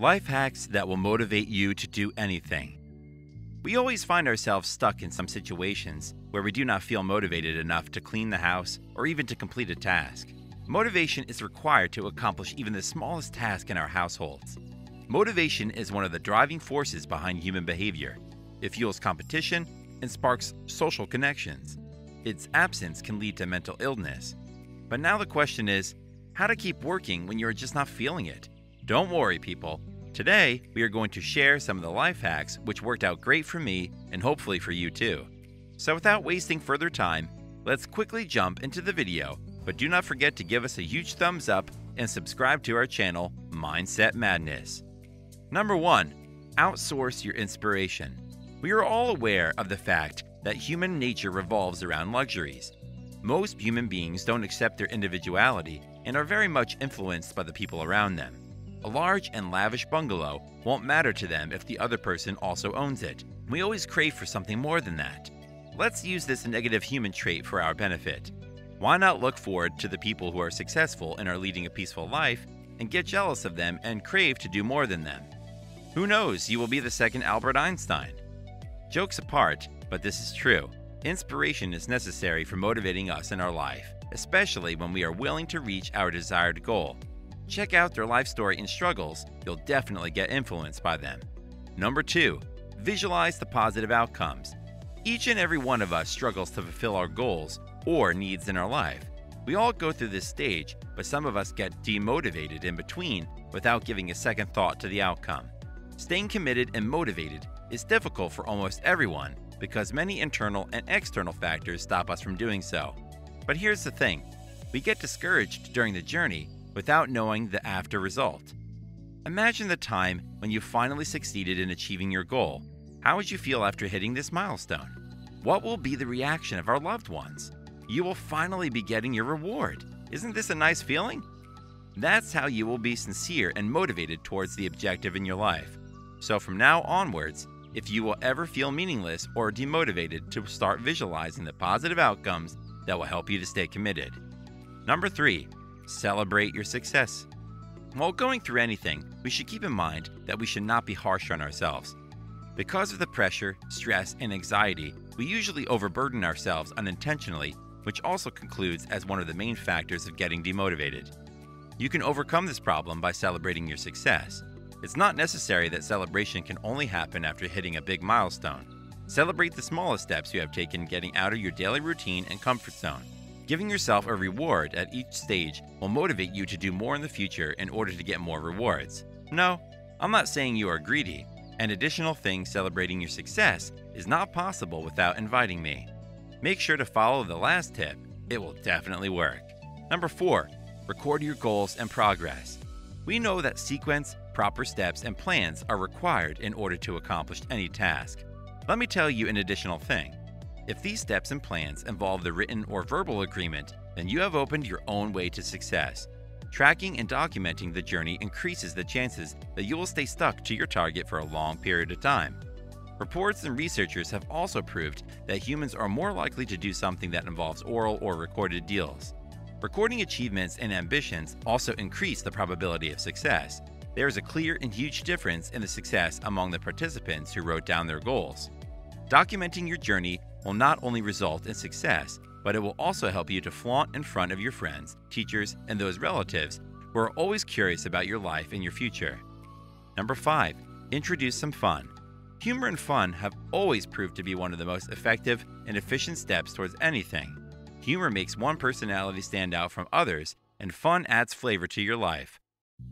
Life hacks that will motivate you to do anything. We always find ourselves stuck in some situations where we do not feel motivated enough to clean the house or even to complete a task. Motivation is required to accomplish even the smallest task in our households. Motivation is one of the driving forces behind human behavior. It fuels competition and sparks social connections. Its absence can lead to mental illness. But now the question is how to keep working when you're just not feeling it. Don't worry, people. Today, we are going to share some of the life hacks which worked out great for me and hopefully for you too. So, without wasting further time, let's quickly jump into the video. But do not forget to give us a huge thumbs up and subscribe to our channel, Mindset Madness. Number 1. Outsource your inspiration. We are all aware of the fact that human nature revolves around luxuries. Most human beings don't accept their individuality and are very much influenced by the people around them. A large and lavish bungalow won't matter to them if the other person also owns it. We always crave for something more than that. Let's use this negative human trait for our benefit. Why not look forward to the people who are successful and are leading a peaceful life and get jealous of them and crave to do more than them? Who knows, you will be the second Albert Einstein. Jokes apart, but this is true. Inspiration is necessary for motivating us in our life, especially when we are willing to reach our desired goal. Check out their life story and struggles, you'll definitely get influenced by them. Number two, visualize the positive outcomes. Each and every one of us struggles to fulfill our goals or needs in our life. We all go through this stage, but some of us get demotivated in between without giving a second thought to the outcome. Staying committed and motivated is difficult for almost everyone because many internal and external factors stop us from doing so. But here's the thing we get discouraged during the journey without knowing the after result. Imagine the time when you finally succeeded in achieving your goal. How would you feel after hitting this milestone? What will be the reaction of our loved ones? You will finally be getting your reward. Isn't this a nice feeling? That's how you will be sincere and motivated towards the objective in your life. So from now onwards, if you will ever feel meaningless or demotivated to start visualizing the positive outcomes that will help you to stay committed. Number three, celebrate your success. While going through anything, we should keep in mind that we should not be harsh on ourselves. Because of the pressure, stress, and anxiety, we usually overburden ourselves unintentionally, which also concludes as one of the main factors of getting demotivated. You can overcome this problem by celebrating your success. It's not necessary that celebration can only happen after hitting a big milestone. Celebrate the smallest steps you have taken getting out of your daily routine and comfort zone. Giving yourself a reward at each stage will motivate you to do more in the future in order to get more rewards. No, I'm not saying you are greedy. An additional thing celebrating your success is not possible without inviting me. Make sure to follow the last tip, it will definitely work. Number four, record your goals and progress. We know that sequence, proper steps, and plans are required in order to accomplish any task. Let me tell you an additional thing. If these steps and plans involve the written or verbal agreement, then you have opened your own way to success. Tracking and documenting the journey increases the chances that you will stay stuck to your target for a long period of time. Reports and researchers have also proved that humans are more likely to do something that involves oral or recorded deals. Recording achievements and ambitions also increase the probability of success, there is a clear and huge difference in the success among the participants who wrote down their goals. Documenting your journey will not only result in success, but it will also help you to flaunt in front of your friends, teachers, and those relatives who are always curious about your life and your future. Number 5. Introduce some fun. Humor and fun have always proved to be one of the most effective and efficient steps towards anything. Humor makes one personality stand out from others, and fun adds flavor to your life.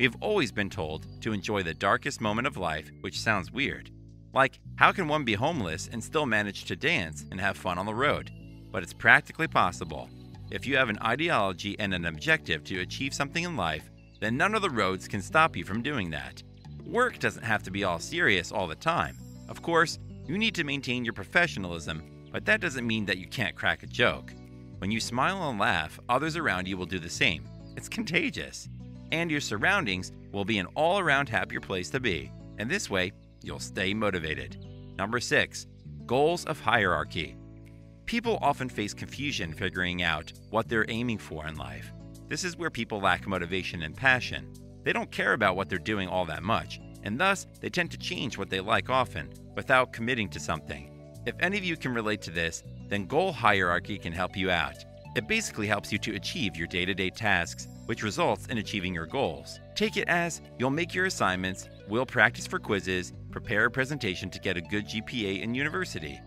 We have always been told to enjoy the darkest moment of life, which sounds weird. Like, how can one be homeless and still manage to dance and have fun on the road? But it's practically possible. If you have an ideology and an objective to achieve something in life, then none of the roads can stop you from doing that. Work doesn't have to be all serious all the time. Of course, you need to maintain your professionalism, but that doesn't mean that you can't crack a joke. When you smile and laugh, others around you will do the same. It's contagious and your surroundings will be an all around happier place to be. And this way, you'll stay motivated. Number six, goals of hierarchy. People often face confusion figuring out what they're aiming for in life. This is where people lack motivation and passion. They don't care about what they're doing all that much, and thus they tend to change what they like often without committing to something. If any of you can relate to this, then goal hierarchy can help you out. It basically helps you to achieve your day to day tasks, which results in achieving your goals. Take it as you'll make your assignments, will practice for quizzes, prepare a presentation to get a good GPA in university.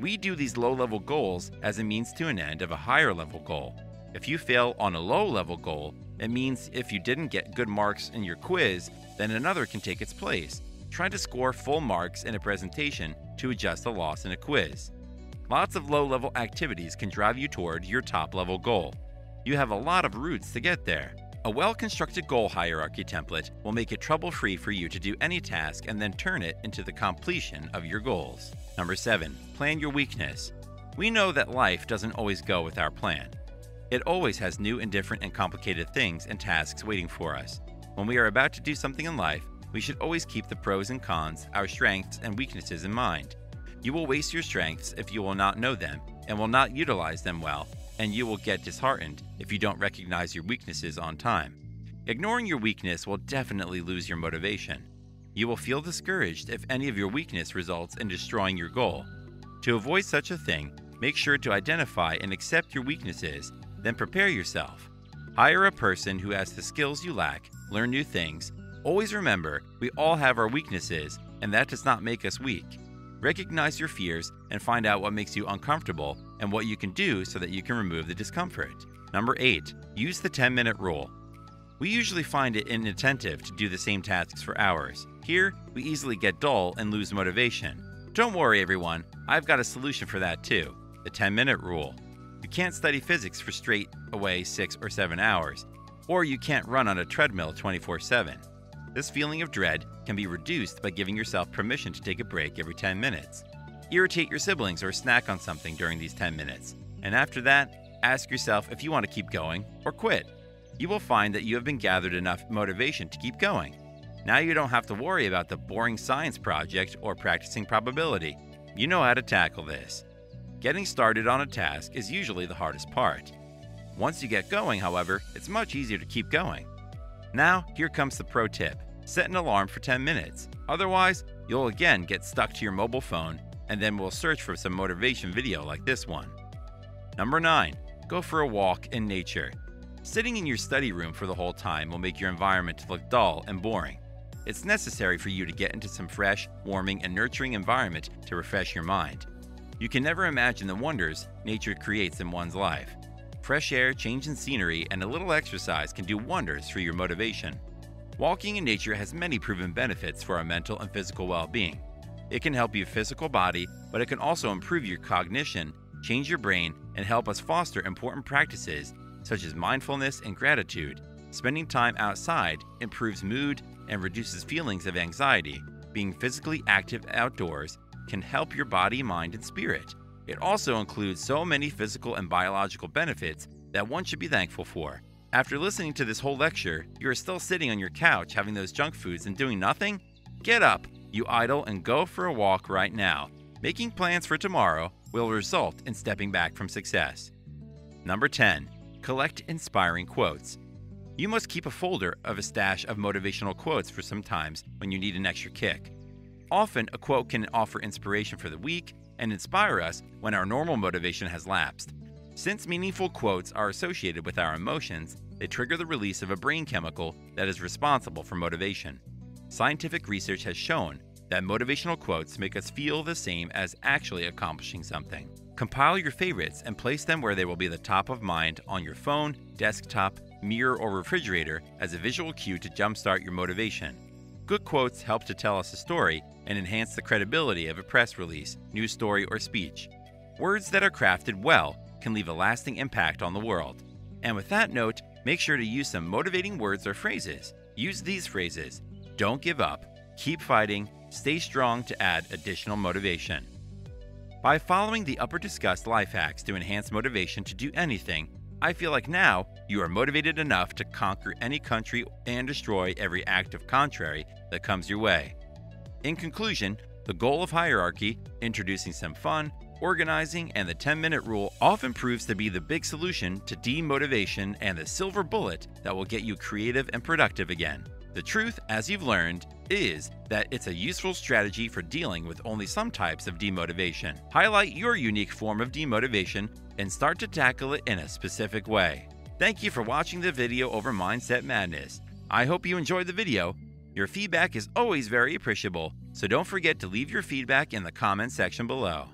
We do these low level goals as a means to an end of a higher level goal. If you fail on a low level goal, it means if you didn't get good marks in your quiz, then another can take its place. Try to score full marks in a presentation to adjust the loss in a quiz. Lots of low level activities can drive you toward your top level goal. You have a lot of routes to get there. A well constructed goal hierarchy template will make it trouble free for you to do any task and then turn it into the completion of your goals. Number 7. Plan your weakness. We know that life doesn't always go with our plan. It always has new and different and complicated things and tasks waiting for us. When we are about to do something in life, we should always keep the pros and cons, our strengths and weaknesses in mind. You will waste your strengths if you will not know them and will not utilize them well, and you will get disheartened if you don't recognize your weaknesses on time. Ignoring your weakness will definitely lose your motivation. You will feel discouraged if any of your weakness results in destroying your goal. To avoid such a thing, make sure to identify and accept your weaknesses then prepare yourself. Hire a person who has the skills you lack, learn new things. Always remember, we all have our weaknesses, and that does not make us weak. Recognize your fears and find out what makes you uncomfortable and what you can do so that you can remove the discomfort. Number 8. Use the 10 minute rule. We usually find it inattentive to do the same tasks for hours. Here, we easily get dull and lose motivation. Don't worry, everyone, I've got a solution for that too the 10 minute rule. You can't study physics for straight away six or seven hours, or you can't run on a treadmill 24 7. This feeling of dread can be reduced by giving yourself permission to take a break every 10 minutes. Irritate your siblings or snack on something during these 10 minutes, and after that, ask yourself if you want to keep going or quit. You will find that you have been gathered enough motivation to keep going. Now you don't have to worry about the boring science project or practicing probability. You know how to tackle this. Getting started on a task is usually the hardest part. Once you get going, however, it's much easier to keep going. Now, here comes the pro tip set an alarm for 10 minutes. Otherwise, you'll again get stuck to your mobile phone and then we'll search for some motivation video like this one. Number 9. Go for a walk in nature. Sitting in your study room for the whole time will make your environment look dull and boring. It's necessary for you to get into some fresh, warming, and nurturing environment to refresh your mind. You can never imagine the wonders nature creates in one's life. Fresh air, change in scenery, and a little exercise can do wonders for your motivation. Walking in nature has many proven benefits for our mental and physical well being. It can help your physical body, but it can also improve your cognition, change your brain, and help us foster important practices such as mindfulness and gratitude. Spending time outside improves mood and reduces feelings of anxiety. Being physically active outdoors can help your body, mind, and spirit. It also includes so many physical and biological benefits that one should be thankful for. After listening to this whole lecture, you are still sitting on your couch having those junk foods and doing nothing? Get up, you idle, and go for a walk right now. Making plans for tomorrow will result in stepping back from success. Number 10. Collect inspiring quotes. You must keep a folder of a stash of motivational quotes for some times when you need an extra kick. Often, a quote can offer inspiration for the week and inspire us when our normal motivation has lapsed. Since meaningful quotes are associated with our emotions, they trigger the release of a brain chemical that is responsible for motivation. Scientific research has shown that motivational quotes make us feel the same as actually accomplishing something. Compile your favorites and place them where they will be the top of mind on your phone, desktop, mirror, or refrigerator as a visual cue to jumpstart your motivation. Good quotes help to tell us a story and enhance the credibility of a press release, news story, or speech. Words that are crafted well can leave a lasting impact on the world. And with that note, make sure to use some motivating words or phrases. Use these phrases Don't give up, keep fighting, stay strong to add additional motivation. By following the upper discussed life hacks to enhance motivation to do anything, I feel like now you are motivated enough to conquer any country and destroy every act of contrary that comes your way. In conclusion, the goal of hierarchy, introducing some fun, organizing, and the 10 minute rule often proves to be the big solution to demotivation and the silver bullet that will get you creative and productive again. The truth, as you've learned, is that it's a useful strategy for dealing with only some types of demotivation. Highlight your unique form of demotivation and start to tackle it in a specific way. Thank you for watching the video over Mindset Madness. I hope you enjoyed the video. Your feedback is always very appreciable, so don't forget to leave your feedback in the comments section below.